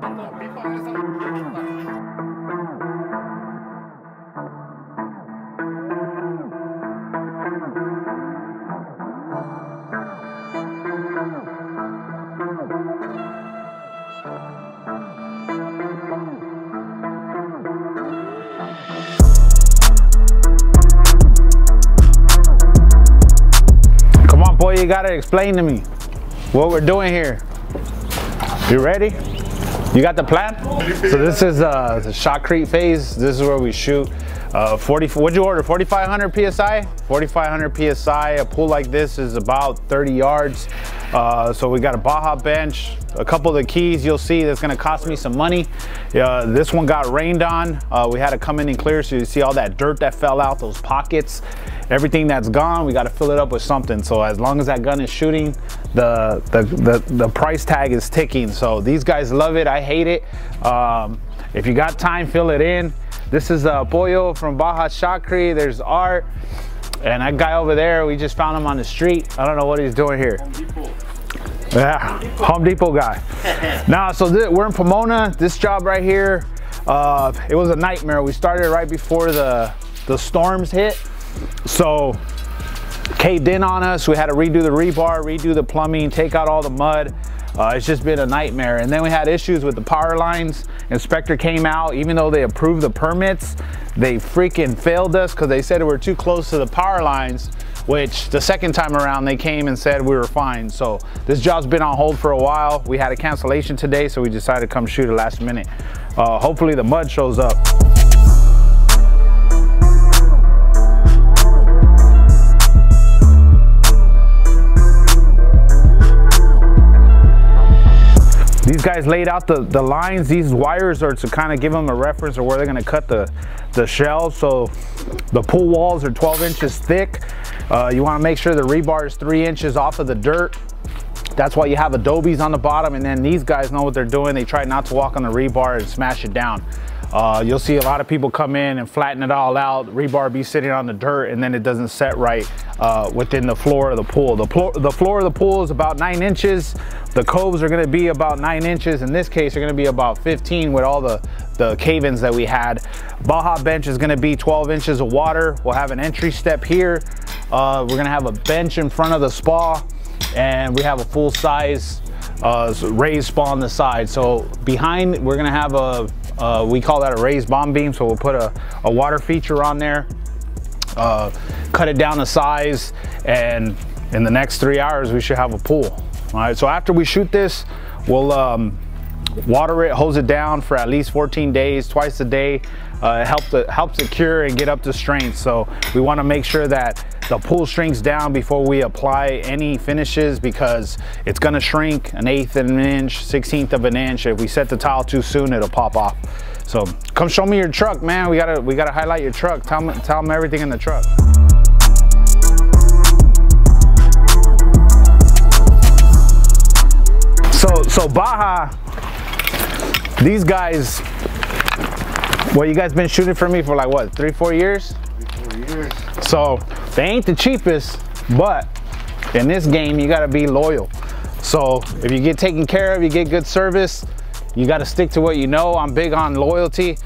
Come on, boy, you gotta explain to me what we're doing here. You ready? You got the plan? So this is uh, the shotcrete phase. This is where we shoot uh, 40, what'd you order, 4,500 PSI? 4,500 PSI, a pool like this is about 30 yards. Uh, so we got a Baja bench, a couple of the keys you'll see that's gonna cost me some money. Uh, this one got rained on. Uh, we had to come in and clear so you see all that dirt that fell out, those pockets. Everything that's gone, we gotta fill it up with something. So as long as that gun is shooting, the, the, the, the price tag is ticking. So these guys love it, I hate it. Um, if you got time, fill it in. This is uh, Pollo from Baja Shotcrete. There's Art. And that guy over there, we just found him on the street. I don't know what he's doing here. Yeah, Home Depot guy. now, so we're in Pomona. This job right here, uh, it was a nightmare. We started right before the, the storms hit. So caved in on us. We had to redo the rebar, redo the plumbing, take out all the mud. Uh, it's just been a nightmare. And then we had issues with the power lines. Inspector came out, even though they approved the permits, they freaking failed us because they said we were too close to the power lines, which the second time around they came and said we were fine. So this job's been on hold for a while. We had a cancellation today, so we decided to come shoot it last minute. Uh, hopefully the mud shows up. Guys laid out the, the lines. These wires are to kind of give them a reference of where they're to cut the, the shells. So the pool walls are 12 inches thick. Uh, you want to make sure the rebar is three inches off of the dirt. That's why you have adobes on the bottom. And then these guys know what they're doing. They try not to walk on the rebar and smash it down. Uh, you'll see a lot of people come in and flatten it all out, rebar be sitting on the dirt, and then it doesn't set right uh, within the floor of the pool. The, floor, the floor of the pool is about nine inches. The coves are gonna be about nine inches. In this case, they're gonna be about 15 with all the, the cave-ins that we had. Baja bench is gonna be 12 inches of water. We'll have an entry step here. Uh, we're gonna have a bench in front of the spa, and we have a full size uh, raised spa on the side. So behind, we're gonna have a uh, we call that a raised bond beam, so we'll put a, a water feature on there, uh, cut it down to size, and in the next three hours, we should have a pool. All right, so after we shoot this, we'll um, water it, hose it down for at least 14 days, twice a day. Uh, it helps it, helps it cure and get up to strength. So we wanna make sure that the pool shrinks down before we apply any finishes because it's gonna shrink an eighth of an inch, 16th of an inch. If we set the tile too soon, it'll pop off. So come show me your truck, man. We gotta, we gotta highlight your truck. Tell them, tell them everything in the truck. So, so Baja, these guys, well, you guys been shooting for me for like what, three, four years? Three, four years. So they ain't the cheapest, but in this game, you gotta be loyal. So if you get taken care of, you get good service, you gotta stick to what you know. I'm big on loyalty.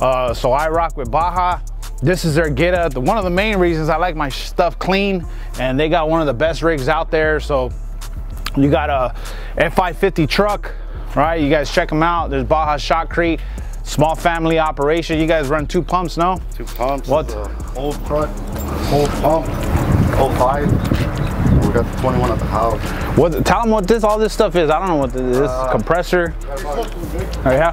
Uh, so I rock with Baja. This is their get up. One of the main reasons I like my stuff clean and they got one of the best rigs out there. So you got a F550 truck, right? You guys check them out. There's Baja Shotcrete, small family operation. You guys run two pumps, no? Two pumps. What? Old truck, old pump, 05. We got the 21 at the house. What? Tell them what this all this stuff is. I don't know what this is. Uh, compressor. Oh, yeah.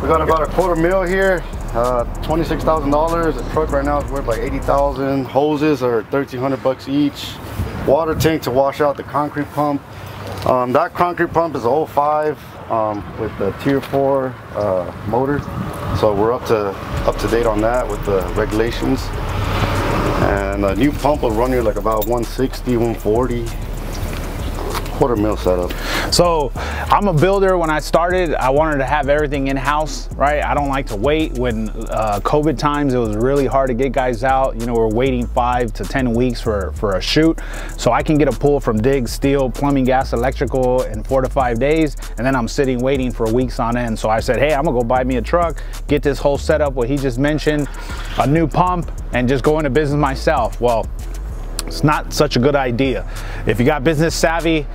We got about a quarter mil here. Uh, $26,000. The truck right now is worth like 80,000. Hoses are 1,300 bucks each. Water tank to wash out the concrete pump. Um, that concrete pump is a 05 um, with the tier 4 uh, motor. So we're up to up to date on that with the regulations. And a new pump will run you like about 160, 140. Quarter setup. So I'm a builder. When I started, I wanted to have everything in-house, right? I don't like to wait. When uh, COVID times, it was really hard to get guys out. You know, we're waiting five to 10 weeks for, for a shoot. So I can get a pull from Dig, Steel, Plumbing, Gas, Electrical in four to five days. And then I'm sitting waiting for weeks on end. So I said, hey, I'm gonna go buy me a truck, get this whole setup, what he just mentioned, a new pump, and just go into business myself. Well, it's not such a good idea. If you got business savvy,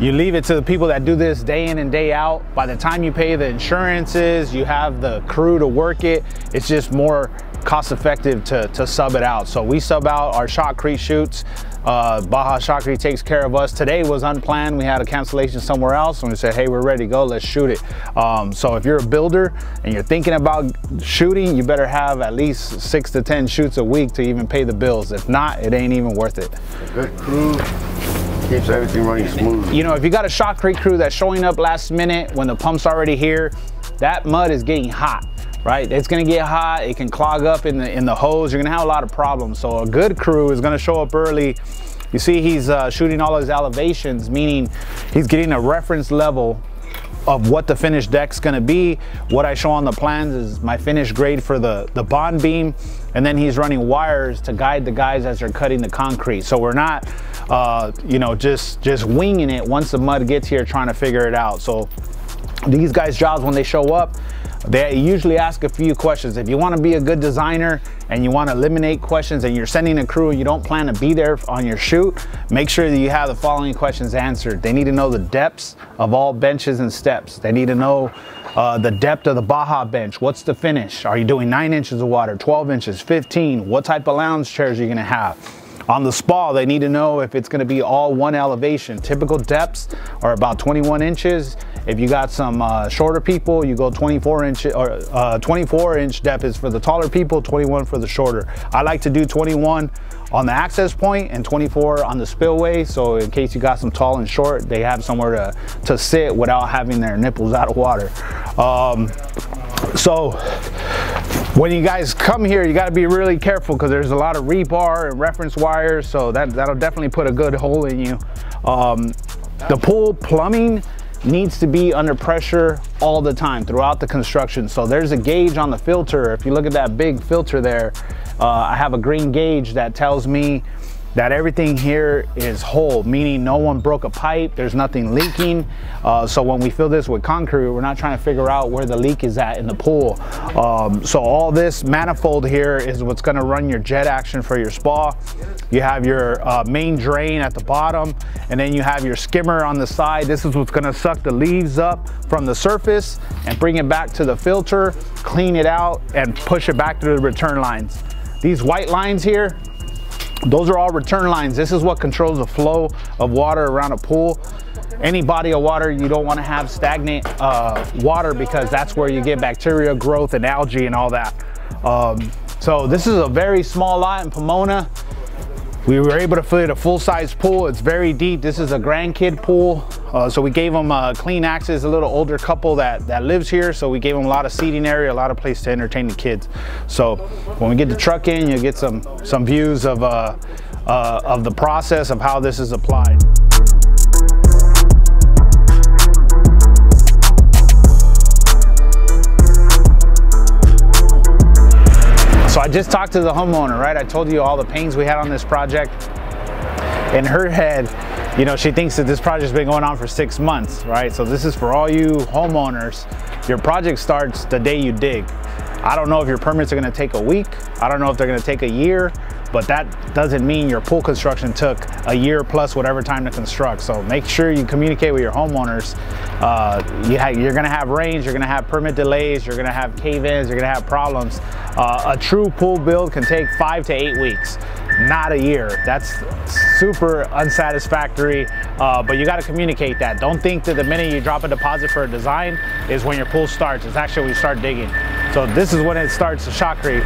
you leave it to the people that do this day in and day out. By the time you pay the insurances, you have the crew to work it, it's just more cost effective to, to sub it out. So we sub out our Shotcrete shoots. Uh, Baja Shotcrete takes care of us. Today was unplanned. We had a cancellation somewhere else and we said, hey, we're ready to go, let's shoot it. Um, so if you're a builder and you're thinking about shooting, you better have at least six to 10 shoots a week to even pay the bills. If not, it ain't even worth it. A good crew keeps everything running smooth. You know, if you got a Shotcrete crew that's showing up last minute when the pump's already here, that mud is getting hot right? It's gonna get hot, it can clog up in the, in the hose, you're gonna have a lot of problems. So a good crew is gonna show up early. You see he's uh, shooting all his elevations, meaning he's getting a reference level of what the finished deck's gonna be. What I show on the plans is my finished grade for the, the bond beam, and then he's running wires to guide the guys as they're cutting the concrete. So we're not, uh, you know, just, just winging it once the mud gets here trying to figure it out. So these guys' jobs when they show up, they usually ask a few questions. If you want to be a good designer and you want to eliminate questions and you're sending a crew and you don't plan to be there on your shoot, make sure that you have the following questions answered. They need to know the depths of all benches and steps. They need to know uh, the depth of the Baja bench. What's the finish? Are you doing nine inches of water, 12 inches, 15? What type of lounge chairs are you gonna have? On the spa, they need to know if it's gonna be all one elevation. Typical depths are about 21 inches. If you got some uh, shorter people, you go 24 inch or uh, 24 inch depth is for the taller people, 21 for the shorter. I like to do 21 on the access point and 24 on the spillway. So in case you got some tall and short, they have somewhere to, to sit without having their nipples out of water. Um, so when you guys come here, you got to be really careful because there's a lot of rebar and reference wires. So that, that'll definitely put a good hole in you. Um, the pool plumbing needs to be under pressure all the time throughout the construction. So there's a gauge on the filter. If you look at that big filter there, uh, I have a green gauge that tells me that everything here is whole, meaning no one broke a pipe, there's nothing leaking. Uh, so when we fill this with concrete, we're not trying to figure out where the leak is at in the pool. Um, so all this manifold here is what's gonna run your jet action for your spa. You have your uh, main drain at the bottom, and then you have your skimmer on the side. This is what's gonna suck the leaves up from the surface and bring it back to the filter, clean it out, and push it back through the return lines. These white lines here, those are all return lines. This is what controls the flow of water around a pool. Any body of water, you don't want to have stagnant uh, water because that's where you get bacteria growth and algae and all that. Um, so this is a very small lot in Pomona. We were able to fit a full-size pool. It's very deep. This is a grandkid pool. Uh, so we gave them uh, clean access, a little older couple that, that lives here. So we gave them a lot of seating area, a lot of place to entertain the kids. So when we get the truck in, you'll get some, some views of, uh, uh of the process of how this is applied. I just talked to the homeowner, right? I told you all the pains we had on this project. In her head, you know, she thinks that this project's been going on for six months, right? So this is for all you homeowners. Your project starts the day you dig. I don't know if your permits are gonna take a week. I don't know if they're gonna take a year but that doesn't mean your pool construction took a year plus whatever time to construct. So make sure you communicate with your homeowners. Uh, you are gonna have rains, you're gonna have permit delays, you're gonna have cave-ins, you're gonna have problems. Uh, a true pool build can take five to eight weeks not a year. That's super unsatisfactory, uh, but you gotta communicate that. Don't think that the minute you drop a deposit for a design is when your pool starts. It's actually when you start digging. So this is when it starts to Shotcrete.